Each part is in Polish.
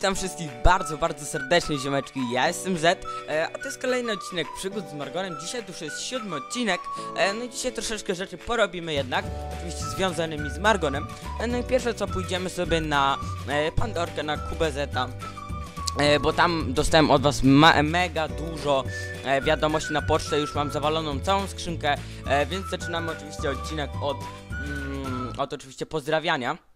Witam wszystkich bardzo, bardzo serdecznie, ziomeczki. Ja jestem Z, e, a to jest kolejny odcinek przygód z Margonem. Dzisiaj to już jest siódmy odcinek. E, no i dzisiaj troszeczkę rzeczy porobimy jednak, oczywiście związanymi z Margonem. E, no i pierwsze co, pójdziemy sobie na Pandorkę, na Kubę Zeta. Bo tam dostałem od was mega dużo wiadomości na pocztę, już mam zawaloną całą skrzynkę, więc zaczynamy oczywiście odcinek od, mm, od oczywiście pozdrawiania.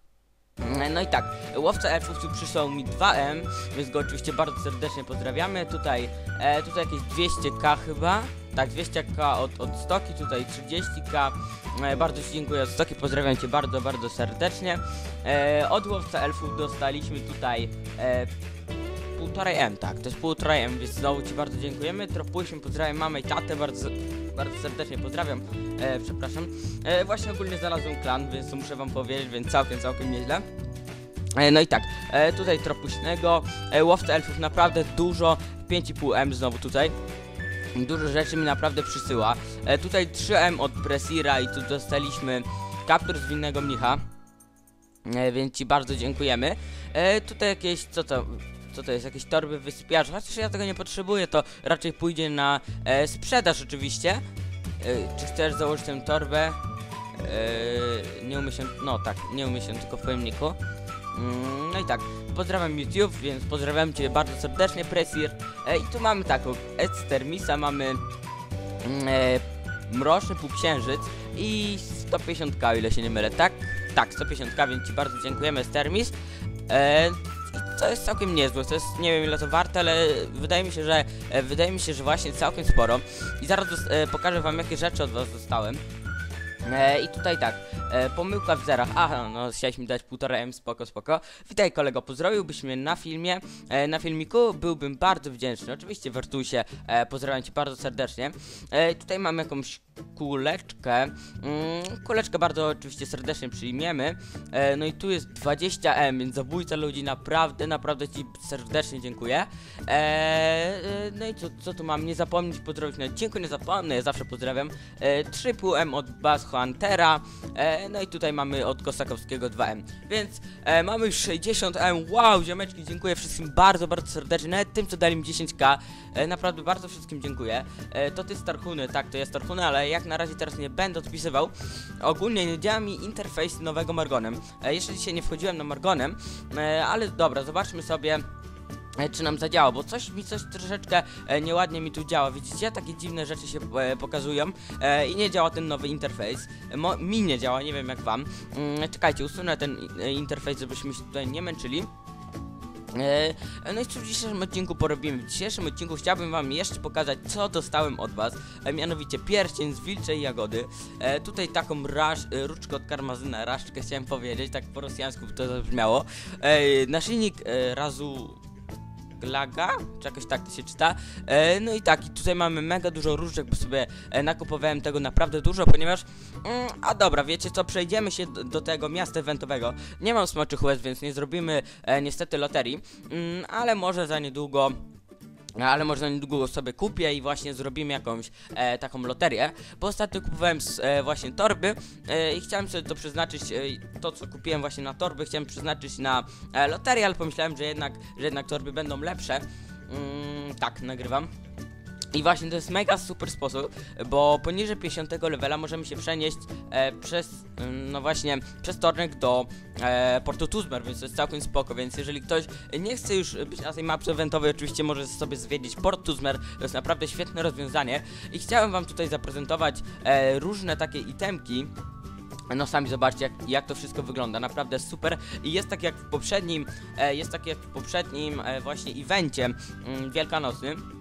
E, No i tak, łowca elfów tu przysłał mi 2M, więc go oczywiście bardzo serdecznie pozdrawiamy. Tutaj, e, tutaj jakieś 200k chyba. Tak, 200k od, od Stoki, tutaj 30k. E, bardzo Ci dziękuję od Stoki, pozdrawiam Cię bardzo, bardzo serdecznie. E, od łowca elfów dostaliśmy tutaj e, półtorej M, tak, to jest półtorej M, więc znowu Ci bardzo dziękujemy. Tropuliśmy, pozdrawiam mamę i tatę, bardzo, bardzo serdecznie pozdrawiam, e, przepraszam. E, właśnie ogólnie znalazłem klan, więc to muszę Wam powiedzieć, więc całkiem, całkiem nieźle. E, no i tak, e, tutaj tropuśnego, e, łowca elfów naprawdę dużo, 5,5 M znowu tutaj. Dużo rzeczy mi naprawdę przysyła. E, tutaj 3M od Presira i tu dostaliśmy kaptur z winnego mnicha. E, więc Ci bardzo dziękujemy. E, tutaj jakieś, co to, co to jest, jakieś torby wysypiarze, chociaż ja tego nie potrzebuję, to raczej pójdzie na e, sprzedaż oczywiście. E, czy chcesz założyć tę torbę? E, nie umie się, no tak, nie umie się tylko w pojemniku. Mm, no i tak, pozdrawiam YouTube, więc pozdrawiam Cię bardzo serdecznie, Presir. E, I tu mamy taką Estermisa, mamy mm, e, Mroczny Półksiężyc i 150k, o ile się nie mylę, tak? Tak, 150k, więc Ci bardzo dziękujemy, Estermis. E, to jest całkiem niezłe, to jest, nie wiem ile to warte, ale wydaje mi się, że e, wydaje mi się, że właśnie całkiem sporo. I zaraz e, pokażę Wam, jakie rzeczy od Was dostałem. E, I tutaj tak, pomyłka w zerach. Aha, no chciałeś mi dać półtora M, spoko, spoko. Witaj kolego, pozdrowiłbyś mnie na filmie, na filmiku, byłbym bardzo wdzięczny. Oczywiście Wertusie, e, pozdrawiam cię bardzo serdecznie. Tutaj mam jakąś kuleczkę. Mm, kuleczkę bardzo oczywiście serdecznie przyjmiemy. E, no i tu jest 20M, więc zabójca ludzi naprawdę, naprawdę ci serdecznie dziękuję. E, e, no i co, co tu mam? Nie zapomnieć pozdrowić na odcinku, nie zapomnę, ja zawsze pozdrawiam. E, 3,5M od Bass Huntera. No i tutaj mamy od Kosakowskiego 2M. Więc mamy już 60M. Wow, ziomeczki, dziękuję wszystkim bardzo, bardzo serdecznie. Nawet tym, co dali mi 10k. E, naprawdę bardzo wszystkim dziękuję. To ty Starhuny, tak, to jest Starhuny, ale jak na razie teraz nie będę odpisywał. Ogólnie nie działa mi interfejs nowego Margonem. E, jeszcze dzisiaj nie wchodziłem na Margonem, e, ale dobra, zobaczmy sobie e, czy nam zadziała, bo coś mi coś troszeczkę e, nieładnie mi tu działa, widzicie? Takie dziwne rzeczy się e, pokazują e, i nie działa ten nowy interfejs. E, mi nie działa, nie wiem jak wam. Mm, czekajcie, usunę ten e, interfejs, żebyśmy się tutaj nie męczyli. E, No i co w dzisiejszym odcinku porobimy? W dzisiejszym odcinku chciałbym wam jeszcze pokazać, co dostałem od was, e, mianowicie pierścień z wilczej jagody. E, tutaj taką rasz, e, od karmazyna, raszczkę chciałem powiedzieć, tak po rosjańsku to zabrzmiało. E, naszyjnik e, razu Glaga, czy jakoś tak to się czyta. E, no i tak, i tutaj mamy mega dużo różdżek, bo sobie e, nakupowałem tego naprawdę dużo, ponieważ. Mm, a dobra, wiecie co, przejdziemy się do, do tego miasta eventowego. Nie mam smoczych łez, więc nie zrobimy e, niestety loterii, mm, ale może za niedługo. Ale może niedługo sobie kupię i właśnie zrobimy jakąś e, taką loterię. Bo ostatnio kupowałem s- e, właśnie torby e, i chciałem sobie to przeznaczyć, e, to co kupiłem właśnie na torby, chciałem przeznaczyć na e, loterię, ale pomyślałem, że jednak, że jednak torby będą lepsze. Mm, tak, nagrywam. I właśnie to jest mega super sposób, bo poniżej 50 levela możemy się przenieść e, przez, mm, no właśnie, przez tornek do e, portu Tuzmer, więc to jest całkiem spoko, więc jeżeli ktoś nie chce już być na tej mapce eventowej, oczywiście może sobie zwiedzić port Tuzmer, to jest naprawdę świetne rozwiązanie. I chciałem wam tutaj zaprezentować e, różne takie itemki, no sami zobaczcie jak, jak to wszystko wygląda, naprawdę super. I jest tak jak w poprzednim, e, jest tak jak w poprzednim e, właśnie evencie mm, wielkanocnym,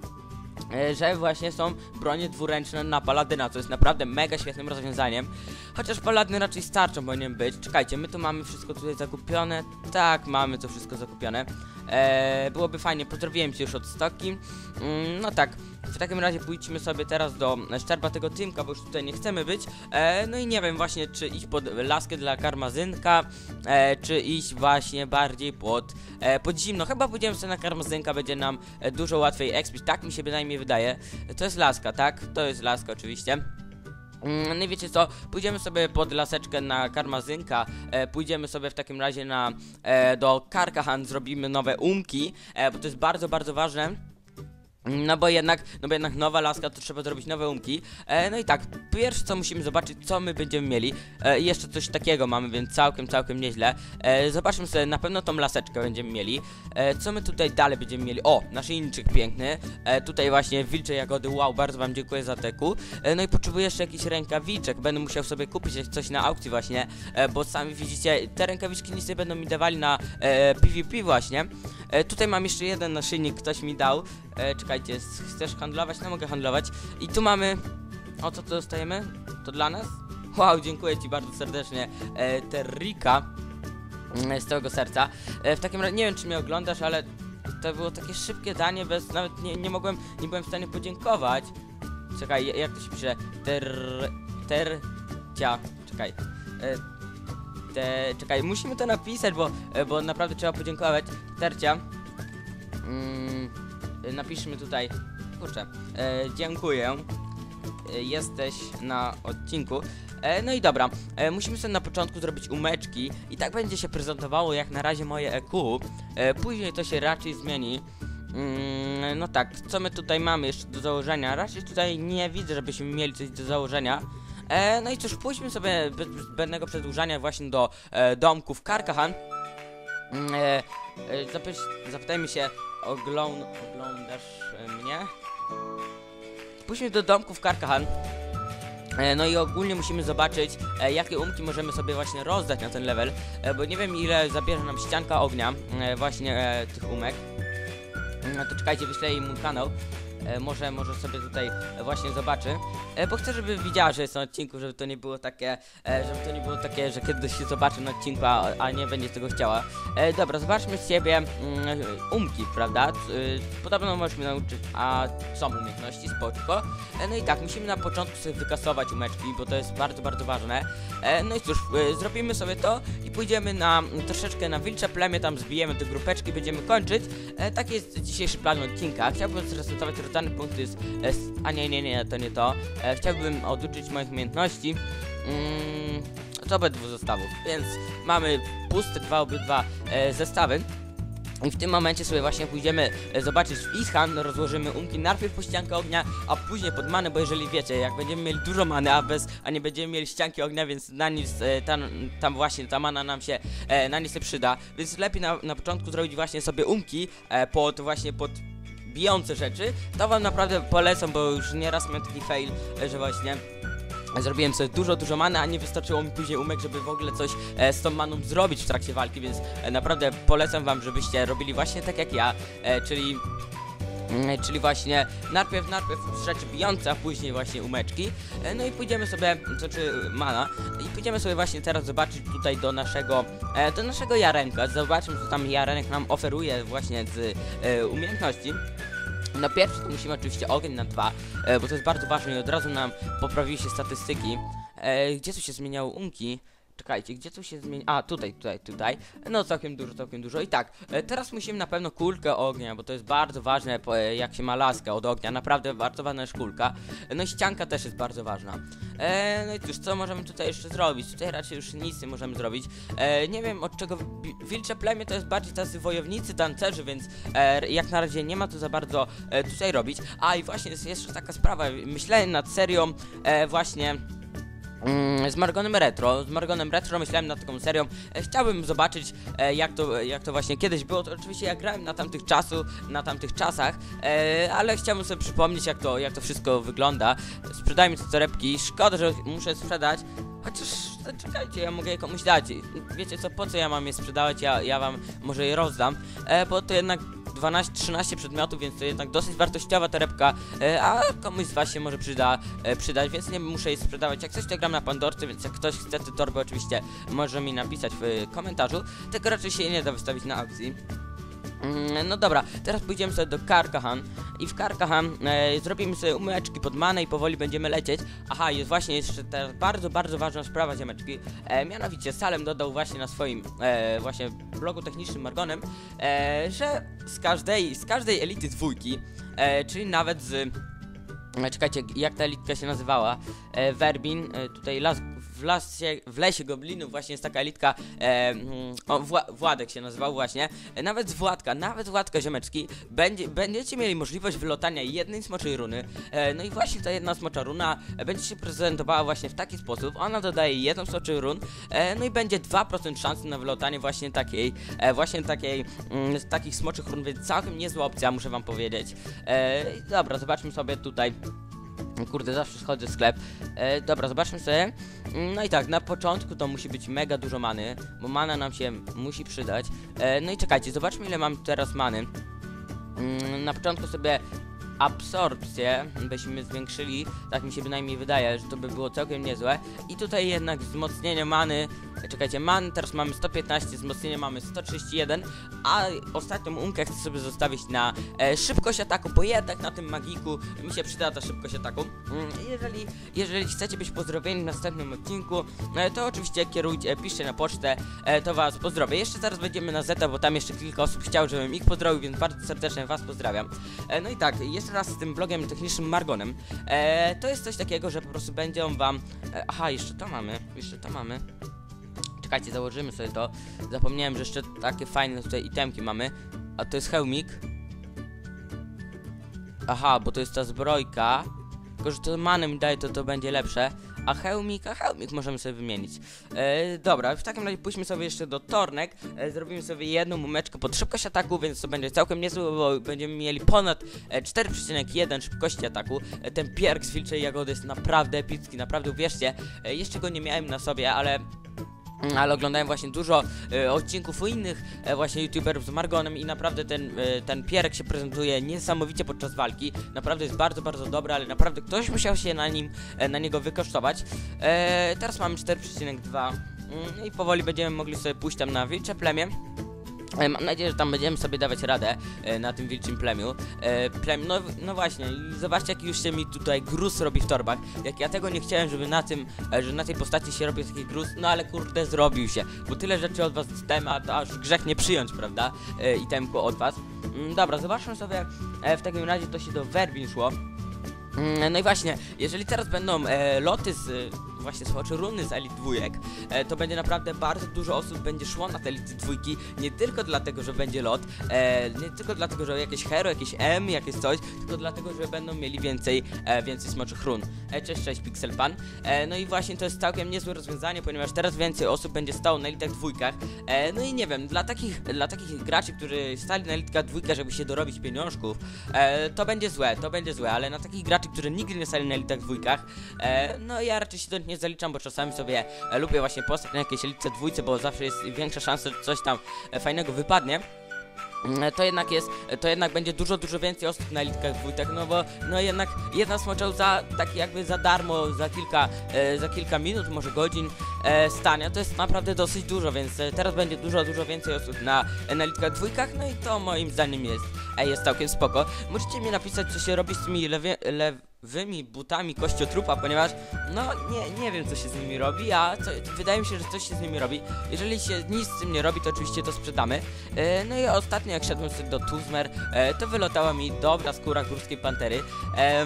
że właśnie są bronie dwuręczne na paladyna, co jest naprawdę mega świetnym rozwiązaniem. Chociaż paladyny raczej starczą powinien być. Czekajcie, my tu mamy wszystko tutaj zakupione. Tak, mamy to wszystko zakupione. E, byłoby fajnie, pozdrowiłem cię już od stoki. Mm, no tak, w takim razie pójdźmy sobie teraz do szczerba tego Tymka, bo już tutaj nie chcemy być. E, no i nie wiem właśnie, czy iść pod laskę dla karmazynka, e, czy iść właśnie bardziej pod, e, pod zimno. Chyba pójdziemy sobie na karmazynka, będzie nam e, dużo łatwiej expić, tak mi się bynajmniej wydaje. To jest laska, tak? To jest laska oczywiście. Mm, No wiecie co, pójdziemy sobie pod laseczkę na Karmazynka, e, pójdziemy sobie w takim razie na, e, do Karkahan, zrobimy nowe umki, e, bo to jest bardzo, bardzo ważne. No bo jednak, no bo jednak nowa laska to trzeba zrobić nowe umki. E, no i tak, pierwsze co musimy zobaczyć, co my będziemy mieli. E, jeszcze coś takiego mamy, więc całkiem, całkiem nieźle. E, zobaczmy sobie, na pewno tą laseczkę będziemy mieli. E, co my tutaj dalej będziemy mieli? O, naszyjniczek piękny. E, tutaj właśnie wilcze jagody, wow, bardzo wam dziękuję za teku. E, no i potrzebuję jeszcze jakiś rękawiczek, będę musiał sobie kupić coś na aukcji właśnie, e, bo sami widzicie, te rękawiczki nic nie będą mi dawali na e, PvP właśnie. E, tutaj mam jeszcze jeden naszyjnik, ktoś mi dał. E, czekajcie, chcesz handlować? No mogę handlować. I tu mamy... O, co to dostajemy? To dla nas? Wow, dziękuję ci bardzo serdecznie. E, Terrika. mm, Z całego serca. E, w takim razie, nie wiem czy mnie oglądasz, ale to było takie szybkie danie, bez... Nawet nie, nie mogłem, nie byłem w stanie podziękować. Czekaj, jak to się pisze? Ter... Tercia. Czekaj. E, te, czekaj, musimy to napisać, bo, e, bo naprawdę trzeba podziękować. Tercia. Mm, e, napiszmy tutaj. Kurczę. E, dziękuję. E, jesteś na odcinku. E, no i dobra, e, musimy sobie na początku zrobić umeczki i tak będzie się prezentowało jak na razie moje EQ. E, później to się raczej zmieni. Mm, no tak, co my tutaj mamy jeszcze do założenia? Raczej tutaj nie widzę, żebyśmy mieli coś do założenia. E, no i cóż, pójdźmy sobie bez zbędnego przedłużania właśnie do e, domku w Karkahan. Mm, E, e, zapysz- zapytajmy się, ogląd oglądasz e, mnie? Pójdźmy do domku w Karkahan. E, No i ogólnie musimy zobaczyć, jakie umki możemy sobie właśnie rozdać na ten level, bo nie wiem ile zabierze nam ścianka ognia, właśnie tych umek. No to czekajcie, wyślę jej mój kanał. E, może, może sobie tutaj e, właśnie zobaczy. E, bo chcę, żeby widziała, że jest na odcinku, żeby to nie było takie, żeby to nie było takie, że kiedyś się zobaczy na odcinku, a, a nie będzie tego chciała. Dobra, zobaczmy z siebie mm, umki, prawda? Podobno możesz mnie nauczyć, a są umiejętności, spoczko. No i tak, musimy na początku sobie wykasować umeczki, bo to jest bardzo, bardzo ważne. No i cóż, zrobimy sobie to i pójdziemy na mm, troszeczkę na wilcze plemię, tam zbijemy te grupeczki, będziemy kończyć. Taki jest dzisiejszy plan odcinka. Chciałbym zresetować z, e, z... A nie, nie, nie, to nie to. E, chciałbym oduczyć moich umiejętności. Mm, z obydwu zestawów, więc mamy puste dwa obydwa e, zestawy. I w tym momencie sobie właśnie pójdziemy e, zobaczyć Ishan, rozłożymy umki najpierw po ściankę ognia, a później pod manę, bo jeżeli wiecie, jak będziemy mieli dużo many, a bez, a nie będziemy mieli ścianki ognia, więc na nic, e, tam, tam właśnie ta mana nam się, e, na nic nie przyda, więc lepiej na, na początku zrobić właśnie sobie umki e, pod właśnie pod bijące rzeczy, to wam naprawdę polecam, bo już nieraz miałem taki fail, e, że właśnie Zrobiłem sobie dużo, dużo many, a nie wystarczyło mi później umek, żeby w ogóle coś e, z tą maną zrobić w trakcie walki, więc e, naprawdę polecam wam, żebyście robili właśnie tak jak ja, e, czyli... mm, Czyli właśnie najpierw, najpierw rzeczy bijące, później właśnie umeczki. E, No i pójdziemy sobie, to czy mana, i pójdziemy sobie właśnie teraz zobaczyć tutaj do naszego, e, do naszego Jarenka. Zobaczmy, co tam Jarenek nam oferuje właśnie z umiejętności. Na pierwszy to musimy oczywiście ogień na dwa, e, bo to jest bardzo ważne i od razu nam poprawiły się statystyki. E, gdzie tu się zmieniały umki? Czekajcie, gdzie tu się zmieni... A, tutaj, tutaj, tutaj. No całkiem dużo, całkiem dużo. I tak, e, teraz musimy na pewno kulkę ognia, bo to jest bardzo ważne, po, e, jak się ma laskę od ognia. Naprawdę bardzo ważna jest kulka. E, no i ścianka też jest bardzo ważna. E, no i cóż, co możemy tutaj jeszcze zrobić? Tutaj raczej już nic nie możemy zrobić. E, nie wiem od czego... wi- Wilcze plemię to jest bardziej tacy wojownicy, tancerzy, więc e, jak na razie nie ma tu za bardzo e, tutaj robić. A i właśnie jest jeszcze taka sprawa, myślałem nad serią e, właśnie... Mm, z Margonem Retro, z Margonem Retro myślałem nad taką serią. E, chciałbym zobaczyć e, jak, to, jak to właśnie kiedyś było. To oczywiście ja grałem na tamtych czasu, na tamtych czasach, e, ale chciałbym sobie przypomnieć jak to, jak to wszystko wygląda. Sprzedajmy te torebki. Szkoda, że muszę sprzedać. Chociaż e, czekajcie, ja mogę je komuś dać. Wiecie co, po co ja mam je sprzedawać? Ja, ja wam może je rozdam, bo to jednak 12-13 przedmiotów, więc to jednak dosyć wartościowa torebka, e, a komuś z was się może przyda, e, przydać, więc nie muszę jej sprzedawać. Jak coś to gram na Pandorce, więc jak ktoś chce te torby oczywiście może mi napisać w komentarzu. Tego raczej się nie da wystawić na aukcji. Mm, No dobra, teraz pójdziemy sobie do Karkahan i w Karkahan e, zrobimy sobie umyczki pod manę i powoli będziemy lecieć. Aha, jest właśnie jeszcze teraz bardzo, bardzo ważna sprawa ziemeczki. E, mianowicie Salem dodał właśnie na swoim e, właśnie blogu technicznym Margonem, e, że z każdej, z każdej elity dwójki, e, czyli nawet z E, Czekajcie, jak ta elitka się nazywała? E, Werbin, e, tutaj las, w, lasie, w lesie goblinów właśnie jest taka elitka, e, mm, o, Wła, Władek się nazywał właśnie. Nawet Władka, nawet Władka Ziomeczki, będzie, będziecie mieli możliwość wylotania jednej smoczej runy. E, no i właśnie ta jedna smocza runa będzie się prezentowała właśnie w taki sposób. Ona dodaje jedną smoczej run, e, no i będzie 2% szansy na wylotanie właśnie takiej, e, właśnie takiej, mm, takich smoczych run, więc całkiem niezła opcja, muszę wam powiedzieć. E, dobra, zobaczmy sobie tutaj. Kurde, zawsze schodzę w sklep. E, dobra, zobaczmy sobie. No i tak, na początku to musi być mega dużo many, bo mana nam się musi przydać. E, no i czekajcie, zobaczmy ile mam teraz many. Mm, na początku sobie absorpcję byśmy zwiększyli, tak mi się bynajmniej wydaje, że to by było całkiem niezłe. I tutaj jednak wzmocnienie many, czekajcie, man teraz mamy 115, wzmocnienie mamy 131, a ostatnią unkę chcę sobie zostawić na e, szybkość ataku, bo jednak na tym magiku mi się przyda ta szybkość ataku. Mm, jeżeli, jeżeli chcecie być pozdrowieni w następnym odcinku, e, to oczywiście kierujcie, e, piszcie na pocztę, e, to was pozdrowię. Jeszcze zaraz będziemy na Zeta, bo tam jeszcze kilka osób chciało, żebym ich pozdrowił, więc bardzo serdecznie was pozdrawiam. E, no i tak, jeszcze raz z tym blogiem technicznym Margonem. E, to jest coś takiego, że po prostu będą wam... E, aha, jeszcze to mamy, jeszcze to mamy. Czekajcie, założymy sobie to. Zapomniałem, że jeszcze takie fajne tutaj itemki mamy. A to jest hełmik. Aha, bo to jest ta zbrojka. Tylko, że to manę mi daje, to to będzie lepsze. A hełmik, a hełmik możemy sobie wymienić. E, dobra, w takim razie pójdźmy sobie jeszcze do tornek. E, zrobimy sobie jedną mumeczkę pod szybkość ataku, więc to będzie całkiem niezłe, bo będziemy mieli ponad e, 4,1 szybkości ataku. E, ten pierk z wilczej jagody jest naprawdę epicki, naprawdę uwierzcie. E, jeszcze go nie miałem na sobie, ale ale oglądałem właśnie dużo e, odcinków u innych e, właśnie youtuberów z Margonem i naprawdę ten, e, ten pierek się prezentuje niesamowicie podczas walki. Naprawdę jest bardzo, bardzo dobry, ale naprawdę ktoś musiał się na nim, e, na niego wykosztować. E, teraz mamy 4,2 mm, i powoli będziemy mogli sobie pójść tam na wilcze plemię. E, Mam nadzieję, że tam będziemy sobie dawać radę e, na tym wilczym plemiu. E, no, no właśnie, i zobaczcie, jaki już się mi tutaj gruz robi w torbach. Jak ja tego nie chciałem, żeby na tym, e, że na tej postaci się robi taki gruz, no ale kurde, zrobił się. Bo tyle rzeczy od was dostałem, a to aż grzech nie przyjąć, prawda? E, itemku od was. Mm, dobra, zobaczmy sobie, w takim razie to się do Werbin szło. Mm, No i właśnie, jeżeli teraz będą loty z właśnie słuchaczy runy z Elite dwójek, e, to będzie naprawdę bardzo dużo osób będzie szło na te Elite dwójki, nie tylko dlatego, że będzie lot, e, nie tylko dlatego, że jakieś hero, jakieś M, jakieś coś, tylko dlatego, że będą mieli więcej, e, więcej smoczych run. E, cześć, cześć Pixel Pan. E, no i właśnie to jest całkiem niezłe rozwiązanie, ponieważ teraz więcej osób będzie stało na Elite dwójkach. E, no i nie wiem, dla takich, dla takich graczy, którzy stali na Elite dwójkę, żeby się dorobić pieniążków, e, to będzie złe, to będzie złe, ale na takich graczy, którzy nigdy nie stali na Elite dwójkach, e, no ja raczej się do nich nie zaliczam, bo czasami sobie e, lubię właśnie postać na jakiejś Elite dwójce, bo zawsze jest większa szansa, że coś tam e, fajnego wypadnie. Mm, To jednak jest, to jednak będzie dużo, dużo więcej osób na litkach dwójtek, no bo no jednak jedna smoczał za tak jakby za darmo, za kilka, e, za kilka minut, może godzin e, stania, to jest naprawdę dosyć dużo, więc e, teraz będzie dużo, dużo więcej osób na, e, na litkach dwójkach, no i to moim zdaniem jest, e, jest całkiem spoko. Możecie mi napisać, co się robi z tymi lewie, lewymi butami kościotrupa, ponieważ no nie, nie wiem, co się z nimi robi, a co, wydaje mi się, że coś się z nimi robi. Jeżeli się nic z tym nie robi, to oczywiście to sprzedamy. E, no i ostatnio jak szedłem sobie do Tuzmer, e, to wylotała mi dobra skóra górskiej pantery. E,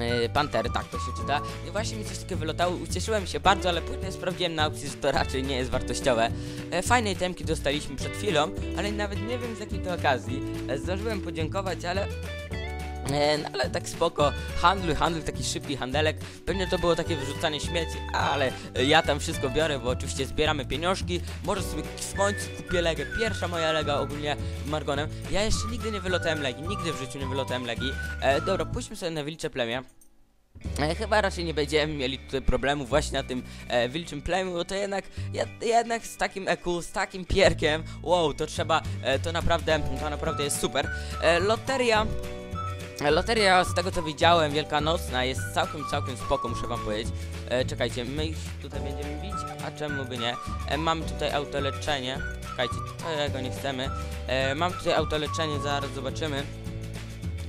e, Pantery, tak to się czyta. I właśnie mi coś takiego wylotało, ucieszyłem się bardzo, ale później sprawdziłem na opcji, że to raczej nie jest wartościowe. E, fajne itemki dostaliśmy przed chwilą, ale nawet nie wiem z jakiej to okazji. E, zdążyłem podziękować, ale No ale tak spoko, handluj, handluj, taki szybki handelek. Pewnie to było takie wyrzucanie śmieci, ale ja tam wszystko biorę, bo oczywiście zbieramy pieniążki. Może sobie w końcu kupię legę. Pierwsza moja lega ogólnie Margonem. Ja jeszcze nigdy nie wylotałem legi, nigdy w życiu nie wylotałem legi. E, dobra, pójdźmy sobie na wilcze plemię. E, chyba raczej nie będziemy mieli tutaj problemu właśnie na tym e, wilczym plemiu, bo to jednak, jed, jednak z takim EQ, z takim pierkiem, wow, to trzeba, e, to naprawdę, to naprawdę jest super. E, loteria Loteria, z tego co widziałem, wielkanocna jest całkiem, całkiem spoko, muszę wam powiedzieć. E, czekajcie, my ich tutaj będziemy bić, a czemu by nie? E, mamy tutaj autoleczenie. Czekajcie, tego nie chcemy. E, mam tutaj autoleczenie, zaraz zobaczymy.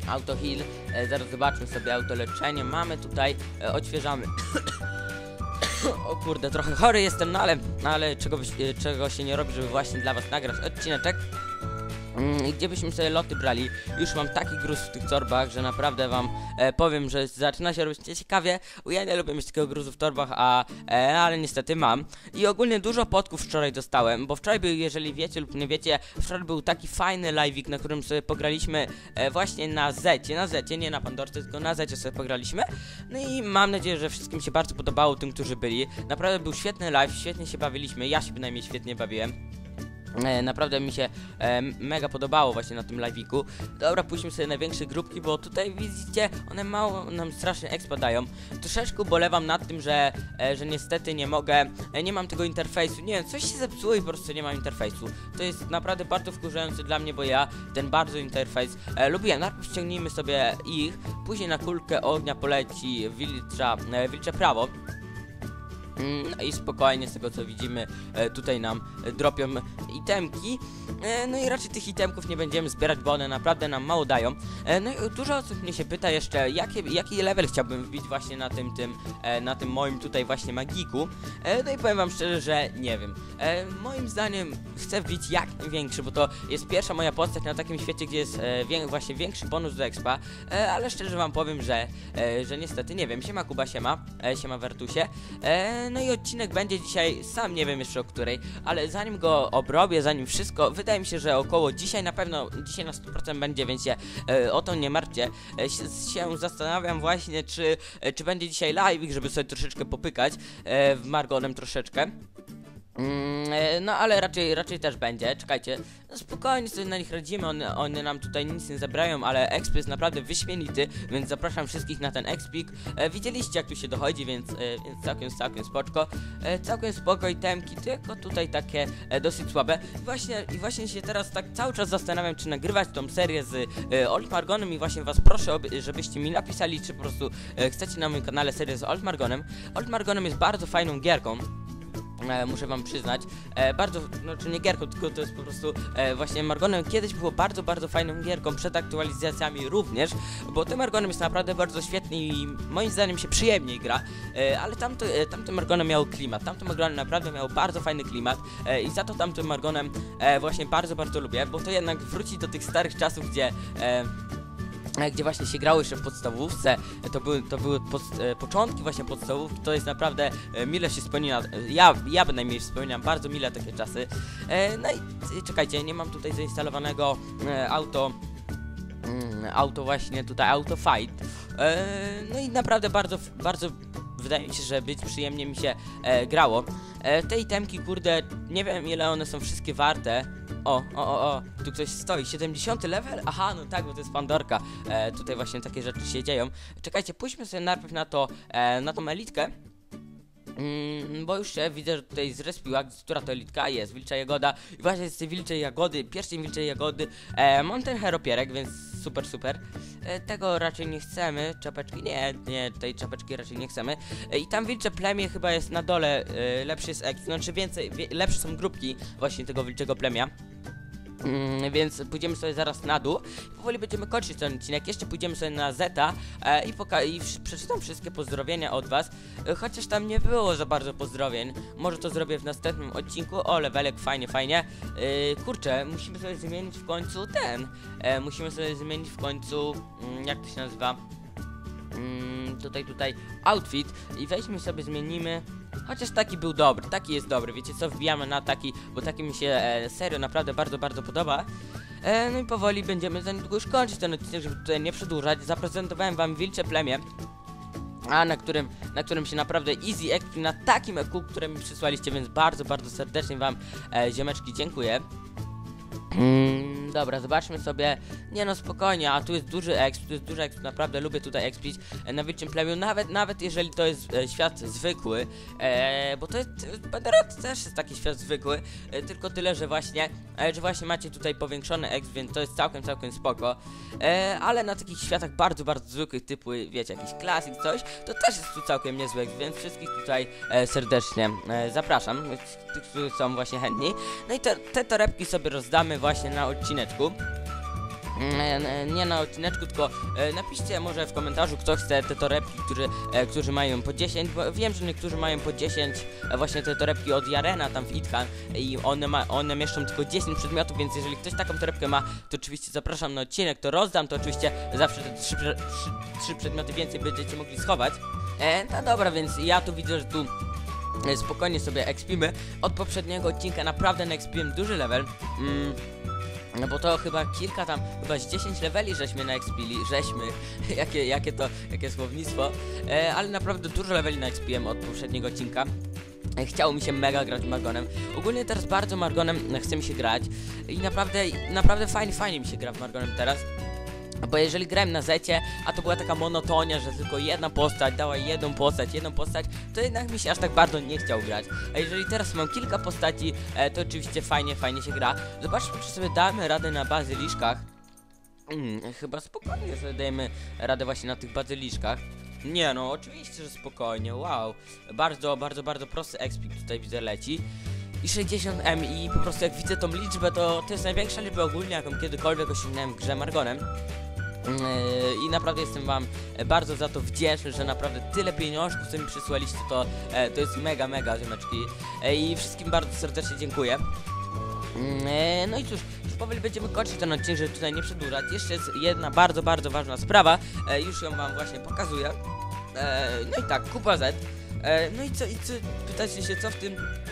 Auto heal, e, zaraz zobaczmy sobie autoleczenie. Mamy tutaj, e, odświeżamy. o kurde, trochę chory jestem, no ale, no ale czego, e, czego się nie robi, żeby właśnie dla was nagrać odcineczek. Mm, gdzie byśmy sobie loty brali. Już mam taki gruz w tych torbach, że naprawdę wam e, powiem, że zaczyna się robić ciekawie. Ja nie lubię mieć takiego gruzu w torbach, a e, ale niestety mam. I ogólnie dużo podków wczoraj dostałem, bo wczoraj był, jeżeli wiecie lub nie wiecie, wczoraj był taki fajny live'ik, na którym sobie pograliśmy e, właśnie na Zecie, na Zecie, nie na Pandorce, tylko na Zecie sobie pograliśmy. No i mam nadzieję, że wszystkim się bardzo podobało tym, którzy byli. Naprawdę był świetny live, świetnie się bawiliśmy, ja się bynajmniej świetnie bawiłem. E, naprawdę mi się e, mega podobało właśnie na tym live'iku. Dobra, pójdźmy sobie na większe grupki, bo tutaj widzicie, one mało nam strasznie expa dają. Troszeczkę bolewam nad tym, że, e, że niestety nie mogę, e, nie mam tego interfejsu. Nie wiem, coś się zepsuło i po prostu nie mam interfejsu. To jest naprawdę bardzo wkurzające dla mnie, bo ja ten bardzo interfejs e, lubię. Najpierw ściągnijmy sobie ich, później na kulkę ognia poleci wilcza, e, wilcze prawo. Mm, No i spokojnie z tego co widzimy e, tutaj nam e, dropią itemki. E, No i raczej tych itemków nie będziemy zbierać, bo one naprawdę nam mało dają. No i dużo osób mnie się pyta jeszcze jakie, jaki level chciałbym wbić właśnie na tym, tym na tym moim tutaj właśnie magiku. No i powiem wam szczerze, że nie wiem. Moim zdaniem chcę wbić jak największy, bo to jest pierwsza moja postać na takim świecie, gdzie jest właśnie większy bonus do expa. Ale szczerze wam powiem, że, że niestety nie wiem. Siema Kuba, siema, siema Wertusie no i odcinek będzie dzisiaj, sam nie wiem jeszcze o której, ale zanim go obrobię, zanim wszystko, wydaje mi się, że około dzisiaj na pewno, dzisiaj na 100% będzie, więc się e, o to nie martwcie. E, się, zastanawiam właśnie, czy, e, czy będzie dzisiaj live, żeby sobie troszeczkę popykać e, w Margonem troszeczkę. Mm, e, no ale raczej, raczej też będzie, czekajcie, no spokojnie sobie na nich radzimy, one, one nam tutaj nic nie zabrają, ale exp jest naprawdę wyśmienity, więc zapraszam wszystkich na ten expik. E, widzieliście jak tu się dochodzi, więc, e, więc całkiem, całkiem spoczko, e, całkiem spoko temki, tylko tutaj takie e, dosyć słabe. I właśnie, I właśnie się teraz tak cały czas zastanawiam, czy nagrywać tą serię z e, Old Margonem i właśnie was proszę, żebyście mi napisali, czy po prostu e, chcecie na moim kanale serię z Old Margonem. Old Margonem jest bardzo fajną gierką, e, muszę wam przyznać. E, bardzo, no czy nie gierką, tylko to jest po prostu e, właśnie Margonem kiedyś było bardzo, bardzo fajną gierką, przed aktualizacjami również, bo tym Margonem jest naprawdę bardzo świetny i moim zdaniem się przyjemniej gra, e, ale tamto, e, tamtym Margonem miał klimat, tamtym Margonem naprawdę miał bardzo fajny klimat e, i za to tamtym Margonem e, właśnie bardzo, bardzo lubię, bo to jednak wróci do tych starych czasów, gdzie... E, gdzie właśnie się grało jeszcze w podstawówce, to były, to były pod, e, początki właśnie podstawówki, to jest naprawdę e, mile się wspomina, e, ja, ja bynajmniej wspominam bardzo mile takie czasy. No i czekajcie, nie mam tutaj zainstalowanego auto, mm, auto właśnie tutaj, auto fight. No i naprawdę bardzo, bardzo wydaje mi się, że być przyjemnie mi się grało. Te itemki, kurde, nie wiem ile one są wszystkie warte. O, o, o, o, tu ktoś stoi, 70 level? Aha, no tak, bo to jest Pandorka. E, tutaj właśnie takie rzeczy się dzieją. Czekajcie, pójdźmy sobie najpierw na to, e, na tą elitkę. Mm, bo już się widzę, że tutaj zrespiła, która to elitka jest, wilcza jagoda. I właśnie z tej wilczej jagody, pierwszej wilczej jagody e, mam ten heropierek, więc super, super. E, tego raczej nie chcemy, czapeczki, nie, nie, tej czapeczki raczej nie chcemy. E, i tam wilcze plemię chyba jest na dole, e, lepszy jest ek, znaczy więcej, wie, lepsze są grupki właśnie tego wilczego plemia Mm, więc pójdziemy sobie zaraz na dół powoli będziemy kończyć ten odcinek. Jeszcze pójdziemy sobie na Zeta e, i, i przeczytam wszystkie pozdrowienia od was, e, chociaż tam nie było za bardzo pozdrowień. Może to zrobię w następnym odcinku. O, levelek, fajnie, fajnie. E, kurczę, musimy sobie zmienić w końcu ten. E, musimy sobie zmienić w końcu, mm, jak to się nazywa? Mm, tutaj, tutaj outfit i weźmy sobie, zmienimy. Chociaż taki był dobry, taki jest dobry, wiecie co, wbijamy na taki, bo taki mi się e, serio naprawdę bardzo, bardzo podoba. E, no i powoli będziemy za niedługo już kończyć ten odcinek, żeby tutaj nie przedłużać. Zaprezentowałem wam wilcze plemię. A na którym, na którym się naprawdę easy exp na takim eku, które mi przysłaliście, więc bardzo, bardzo serdecznie wam e, ziomeczki dziękuję. Mm, dobra, zobaczmy sobie. Nie no, spokojnie, a tu jest duży exp, tu jest duży exp, naprawdę lubię tutaj expić e, na wilczym plemiu, nawet, nawet jeżeli to jest e, świat zwykły, e, bo to jest, Bedrock też jest taki świat zwykły, e, tylko tyle, że właśnie, e, że właśnie macie tutaj powiększony exp, więc to jest całkiem, całkiem spoko, e, ale na takich światach bardzo, bardzo zwykłych, typu, wiecie, jakiś klasyk, coś, to też jest tu całkiem niezły exp, więc wszystkich tutaj e, serdecznie e, zapraszam, tych, którzy są właśnie chętni. No i te, te torebki sobie rozdamy właśnie na odcineczku. Mm, e, nie na odcineczku, tylko e, napiszcie może w komentarzu, kto chce te torebki, którzy, e, którzy mają po 10, bo wiem, że niektórzy mają po 10 e, właśnie te torebki od Jarena tam w Itkan i one, ma, one mieszczą tylko 10 przedmiotów, więc jeżeli ktoś taką torebkę ma, to oczywiście zapraszam na odcinek, to rozdam, to oczywiście zawsze te 3, 3, 3 przedmioty więcej będziecie mogli schować. E, no dobra, więc ja tu widzę, że tu e, spokojnie sobie ekspimy. Od poprzedniego odcinka naprawdę naekspiłem duży level. Mm, no bo to chyba kilka tam, chyba z 10 leveli żeśmy naekspili, żeśmy, jakie, jakie to, jakie słownictwo, e, ale naprawdę dużo leveli naekspiłem od poprzedniego odcinka. E, Chciało mi się mega grać Margonem. Ogólnie teraz bardzo Margonem chce mi się grać i naprawdę, naprawdę fajnie, fajnie mi się gra w Margonem teraz. Bo jeżeli grałem na zecie, a to była taka monotonia, że tylko jedna postać dała jedną postać, jedną postać, to jednak mi się aż tak bardzo nie chciał grać. A jeżeli teraz mam kilka postaci, e, to oczywiście fajnie, fajnie się gra. Zobaczmy, czy sobie damy radę na bazyliszkach. Mm, chyba spokojnie sobie dajemy radę właśnie na tych bazyliszkach. Nie no, oczywiście, że spokojnie, wow. Bardzo, bardzo, bardzo prosty expik tutaj widzę leci. I 60 M i po prostu jak widzę tą liczbę, to to jest największa liczba ogólnie, jaką kiedykolwiek osiągnąłem w grze Margonem. Yy, I naprawdę jestem wam e, bardzo za to wdzięczny, że naprawdę tyle pieniążków, co mi przysłaliście, to, e, to jest mega, mega, ziomeczki. E, I wszystkim bardzo serdecznie dziękuję. E, No i cóż, już powoli będziemy kończyć ten odcinek, żeby tutaj nie przedłużać. Jeszcze jest jedna bardzo, bardzo ważna sprawa. E, Już ją wam właśnie pokazuję. E, No i tak, kupa Z. E, No i co, i co, pytacie się, co w tym E,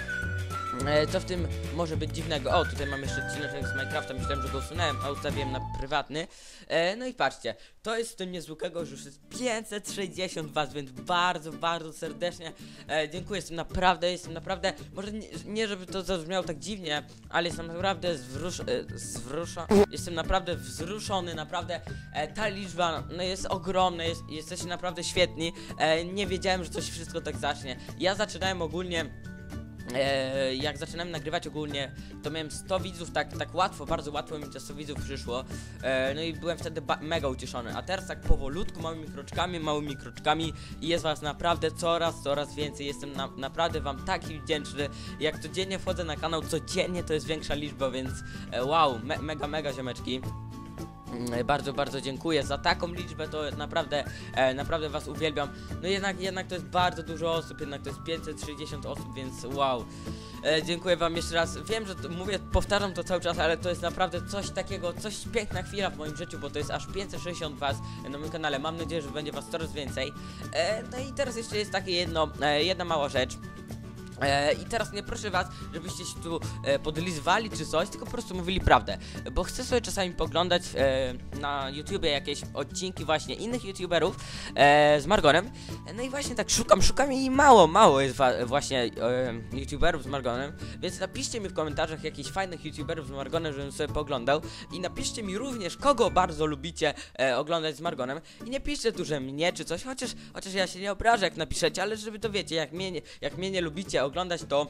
co w tym może być dziwnego? O, tutaj mam jeszcze odcinek z Minecrafta, myślałem, że go usunąłem, a ustawiłem na prywatny. E, no i patrzcie, to jest z tym niezwykłego, że już jest 560 was, więc bardzo, bardzo serdecznie e, dziękuję, jestem naprawdę, jestem naprawdę, może nie, nie żeby to zabrzmiało tak dziwnie, ale jestem naprawdę zwrusz, e, zwrusza, jestem naprawdę wzruszony, naprawdę e, ta liczba no jest ogromna, jest, jesteście naprawdę świetni, e, nie wiedziałem, że coś wszystko tak zacznie. Ja zaczynałem ogólnie E, jak zaczynałem nagrywać ogólnie, to miałem 100 widzów, tak, tak łatwo, bardzo łatwo mi te 100 widzów przyszło. E, no i byłem wtedy mega ucieszony. A teraz tak powolutku, małymi kroczkami, małymi kroczkami i jest was naprawdę coraz, coraz więcej. Jestem na, naprawdę wam taki wdzięczny. Jak codziennie wchodzę na kanał, codziennie to jest większa liczba, więc e, wow, me- mega, mega ziomeczki. Mm, Bardzo, bardzo dziękuję za taką liczbę, to naprawdę, e, naprawdę was uwielbiam. No jednak, jednak to jest bardzo dużo osób, jednak to jest 560 osób, więc wow. E, dziękuję wam jeszcze raz. Wiem, że to, mówię, powtarzam to cały czas, ale to jest naprawdę coś takiego, coś piękna chwila w moim życiu, bo to jest aż 560 was na moim kanale. Mam nadzieję, że będzie was coraz więcej. E, no i teraz jeszcze jest takie jedno, e, jedna mała rzecz. E, I teraz nie proszę was, żebyście się tu e, podlizwali czy coś, tylko po prostu mówili prawdę. Bo chcę sobie czasami poglądać e, na YouTubie jakieś odcinki właśnie innych YouTuberów e, z Margonem. No i właśnie tak szukam, szukam i mało, mało jest właśnie e, YouTuberów z Margonem. Więc napiszcie mi w komentarzach jakichś fajnych YouTuberów z Margonem, żebym sobie poglądał. I napiszcie mi również, kogo bardzo lubicie e, oglądać z Margonem. I nie piszcie tu, że mnie czy coś, chociaż, chociaż ja się nie obrażę jak napiszecie, ale żeby to wiecie, jak mnie, nie- jak mnie nie lubicie oglądać, to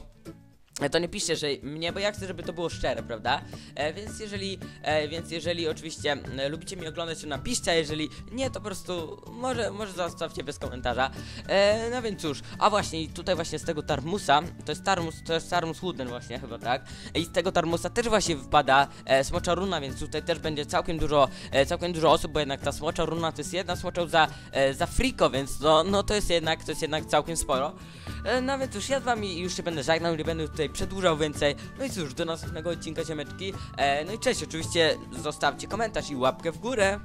to nie piszcie, że mnie, bo ja chcę, żeby to było szczere, prawda? E, więc jeżeli, e, więc jeżeli oczywiście e, lubicie mnie oglądać, to napiszcie, a jeżeli nie, to po prostu może, może zostawcie bez komentarza. E, no więc cóż, a właśnie tutaj właśnie z tego tarmusa, to jest tarmus, to jest tarmus Wooden właśnie chyba, tak? I z tego tarmusa też właśnie wypada e, smocza runa, więc tutaj też będzie całkiem dużo, e, całkiem dużo osób, bo jednak ta smocza runa to jest jedna smocza za, za friko, więc no, no to jest jednak, to jest jednak całkiem sporo. E, no więc już ja z wami już się będę żegnał, nie będę tutaj przedłużał więcej. No i cóż, do następnego odcinka ziemeczki. E, no i cześć, oczywiście zostawcie komentarz i łapkę w górę.